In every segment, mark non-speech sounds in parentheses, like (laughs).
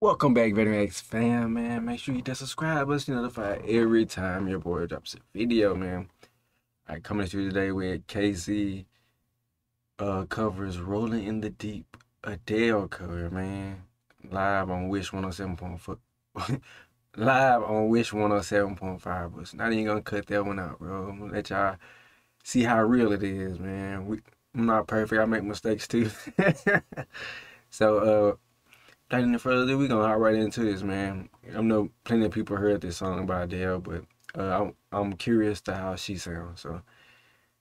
Welcome back, Veterans fam, man. Make sure you hit that subscribe button to notified every time your boy drops a video, man. Alright, coming to you today with KZ uh covers Rolling in the Deep Adele cover, man. Live on Wish 107.4 (laughs) live on Wish 107.5, but it's not even gonna cut that one out, bro. I'm gonna let y'all see how real it is, man. We I'm not perfect, I make mistakes too. (laughs) so uh without any further ado, we gonna hop right into this, man. I know plenty of people heard this song by Adele, but uh, I'm I'm curious to how she sounds. So,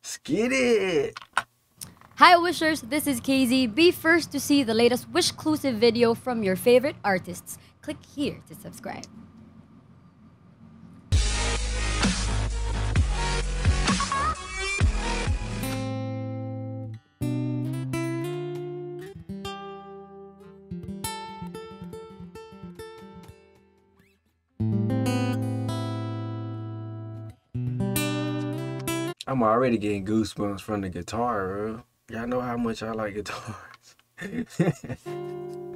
skid it. Hi Wishers, this is KZ. Be first to see the latest Wishclusive video from your favorite artists. Click here to subscribe. I'm already getting goosebumps from the guitar, bro. Y'all know how much I like guitars. (laughs)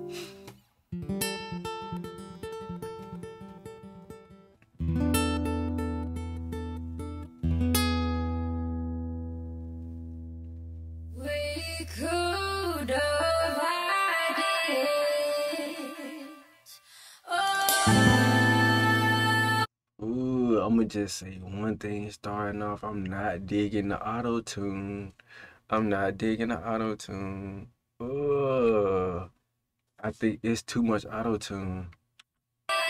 I'm gonna just say one thing starting off. I'm not digging the auto tune. I'm not digging the auto tune. Ooh, I think it's too much auto tune.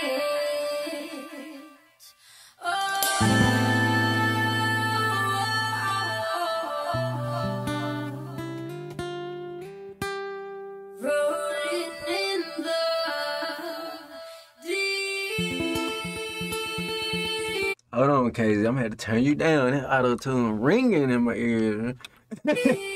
Rolling oh. Hold on, KZ. I'm gonna have to turn you down. That auto tune ringing in my ear. (laughs)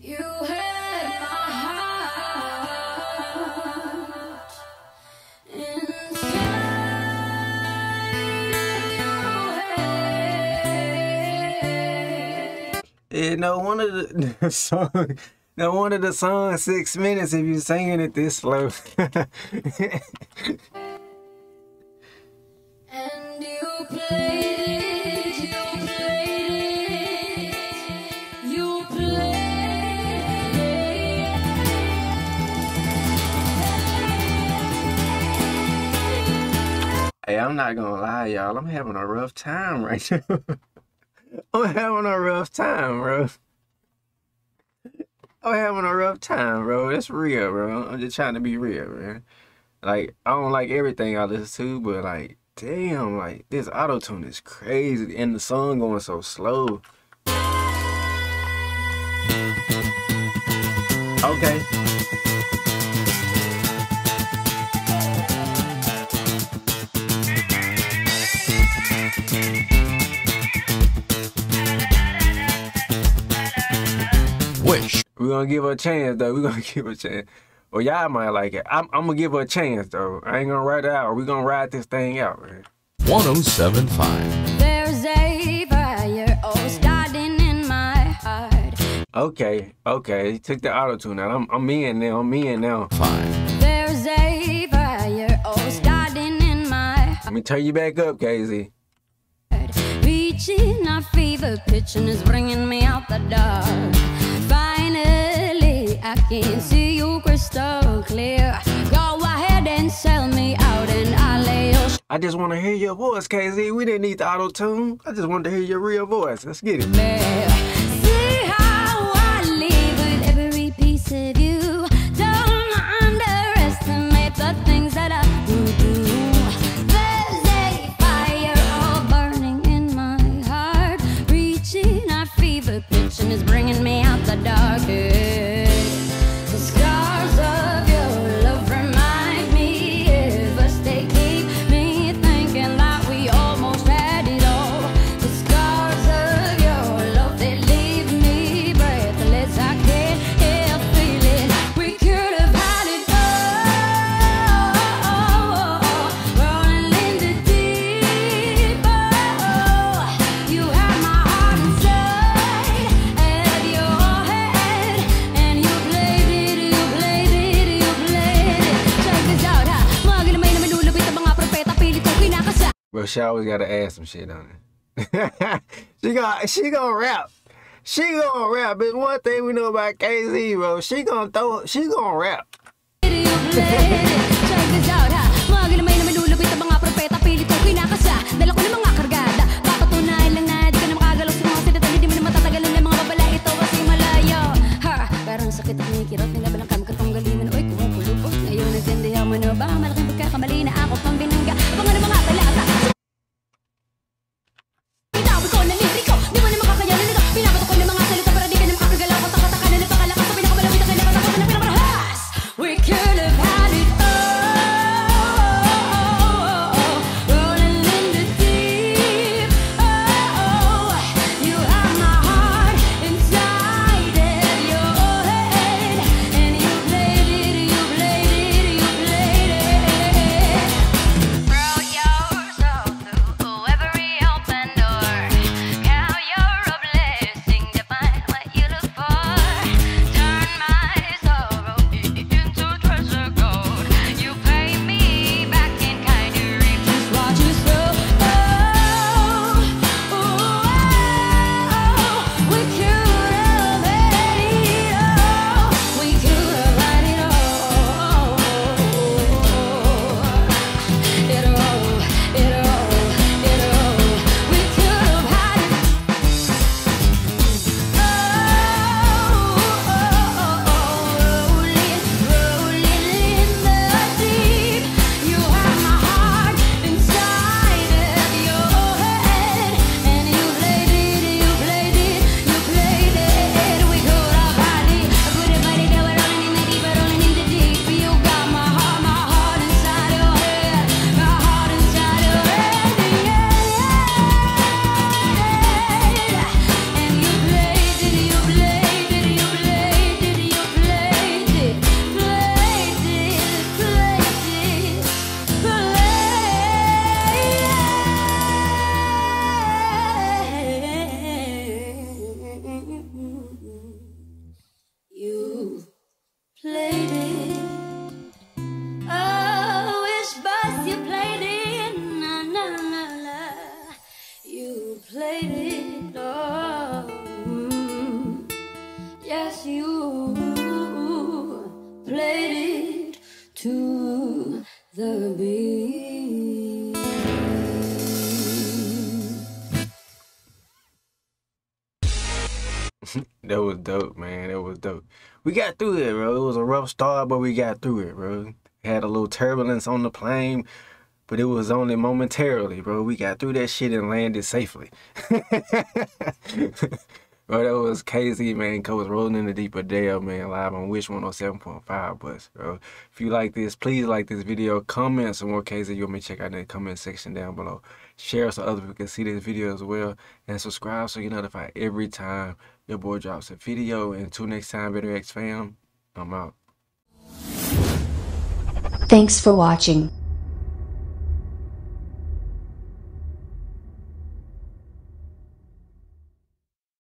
You had my heart inside. Yeah, no one of the, (laughs) the song, no of the songs six minutes if you're singing it this slow. (laughs) And you played it, you played it, you played hey, I'm not gonna lie, y'all. I'm having a rough time right now. (laughs) I'm having a rough time, bro. I'm having a rough time, bro. That's real, bro. I'm just trying to be real, man. Like, I don't like everything I listen to, but like, damn, like this auto tune is crazy, and the song going so slow. Okay. Wish. We're gonna give her a chance though. We're gonna (laughs) give her a chance. Well, y'all might like it. I'm, I'm gonna give her a chance though. I ain't gonna write it out. We're gonna ride this thing out, man. 1075. There's a fire all starting in my heart. Okay, okay. He took the auto tune out. I'm, I'm in now. I'm in now. Fine. There's a fire all starting in my heart. Let me turn you back up, KZ. Reaching a fever pitch and is bringing me out the dark. I just want to hear your voice, KZ. We didn't need the auto tune. I just wanted to hear your real voice. Let's get it. bare. She always gotta add some shit on it. (laughs) she got she gonna rap. She gonna rap. It's one thing we know about KZ, bro. She gonna throw she gonna rap. (laughs) (laughs) That was dope, man. That was dope. We got through it, bro. It was a rough start, but we got through it, bro. Had a little turbulence on the plane, but it was only momentarily, bro. We got through that shit and landed safely. (laughs) bro, that was KZ, man. Coach rolling in the deeper Dale, oh, man. Live on Wish 107.5 bus, bro. If you like this, please like this video. Comment some more KZ you want me to check out in the comment section down below. Share so other people can see this video as well. And subscribe so you're notified every time your boy drops a video. And until next time, Better X fam, I'm out. Thanks for watching.